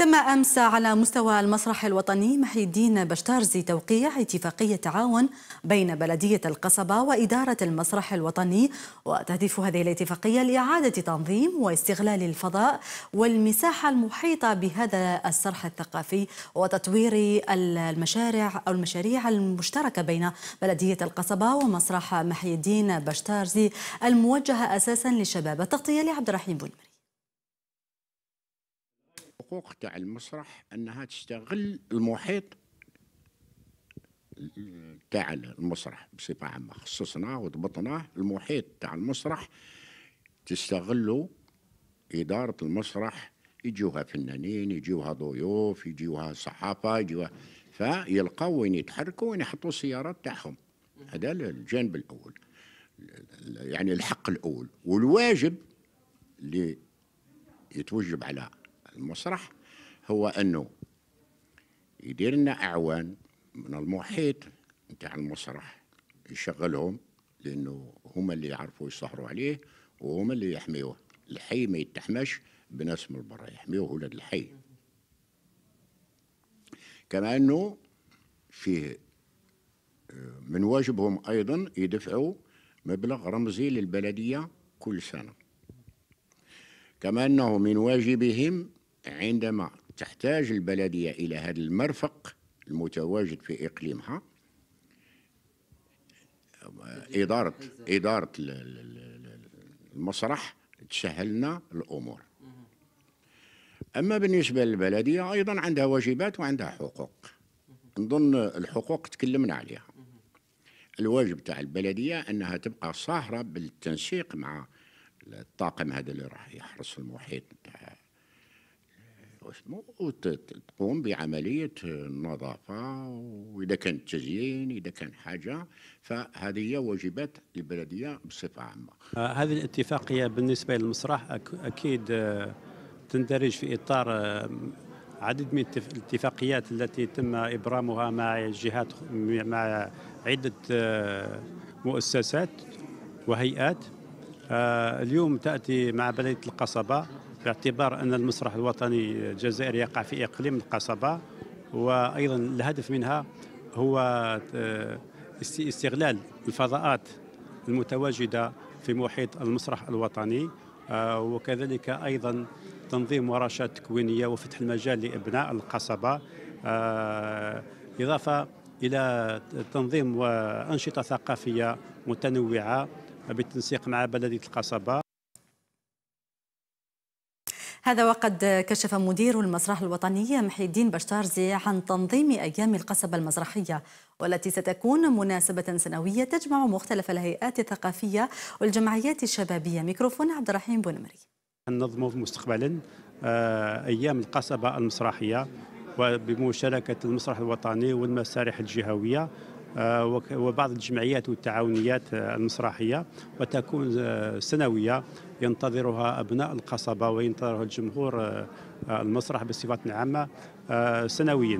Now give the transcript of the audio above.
تم أمس على مستوى المسرح الوطني محي الدين بشتارزي توقيع اتفاقية تعاون بين بلدية القصبة وإدارة المسرح الوطني وتهدف هذه الاتفاقية لإعادة تنظيم واستغلال الفضاء والمساحة المحيطة بهذا السرح الثقافي وتطوير المشاريع أو المشاريع المشتركة بين بلدية القصبة ومسرح محي الدين بشتارزي الموجهة أساسا للشباب. التغطية لعبد الرحيم بولمري الحقوق تاع المسرح انها تستغل المحيط تاع المسرح بصفة عامة. خصصناه وضبطناه المحيط تاع المسرح تستغلوا إدارة المسرح. يجوها فنانين يجوها ضيوف يجوها صحافة يجوها فيلقاو وين يتحركوا وين يحطوا السيارات تاعهم. هذا الجانب الأول يعني الحق الأول. والواجب اللي يتوجب على المسرح هو أنه يدير لنا أعوان من المحيط نتاع المسرح يشغلهم لأنه هما اللي يعرفوا يسهروا عليه وهما اللي يحميوه. الحي ما يتحماش بناس من برا يحميوه ولاد الحي. كما أنه فيه من واجبهم أيضا يدفعوا مبلغ رمزي للبلدية كل سنة. كما أنه من واجبهم عندما تحتاج البلدية إلى هذا المرفق المتواجد في إقليمها إدارة إدارة المسرح تسهلنا الأمور. أما بالنسبة للبلدية أيضا عندها واجبات وعندها حقوق. نظن الحقوق تكلمنا عليها. الواجب تاع البلدية أنها تبقى صاهرة بالتنسيق مع الطاقم هذا اللي راح يحرس المحيط تاع وتقوم بعملية النظافة وإذا كان تزيين إذا كان حاجة فهذه هي واجبات البلدية بصفة عامة. آه هذه الاتفاقية بالنسبة للمسرح أكيد آه تندرج في إطار آه عدد من الاتفاقيات التي تم إبرامها مع جهات مع عدة مؤسسات وهيئات. اليوم تأتي مع بلدية القصبة باعتبار أن المسرح الوطني الجزائري يقع في إقليم القصبة وأيضا الهدف منها هو آه، استغلال الفضاءات المتواجدة في محيط المسرح الوطني آه، وكذلك أيضا تنظيم ورشات تكوينية وفتح المجال لأبناء القصبة آه، إضافة إلى تنظيم وأنشطة ثقافية متنوعة بالتنسيق مع بلدية القصبة. هذا وقد كشف مدير المسرح الوطني محي الدين بشتارزي عن تنظيم أيام القصبة المسرحية والتي ستكون مناسبة سنوية تجمع مختلف الهيئات الثقافية والجمعيات الشبابية. ميكروفون عبد الرحيم بونمري ننظم مستقبلا آه، أيام القصبة المسرحية وبمشاركة المسرح الوطني والمسارح الجهوية وبعض الجمعيات والتعاونيات آه، المسرحية وتكون آه، سنوية ينتظرها أبناء القصبة وينتظرها الجمهور المسرح بصفة عامة سنويا.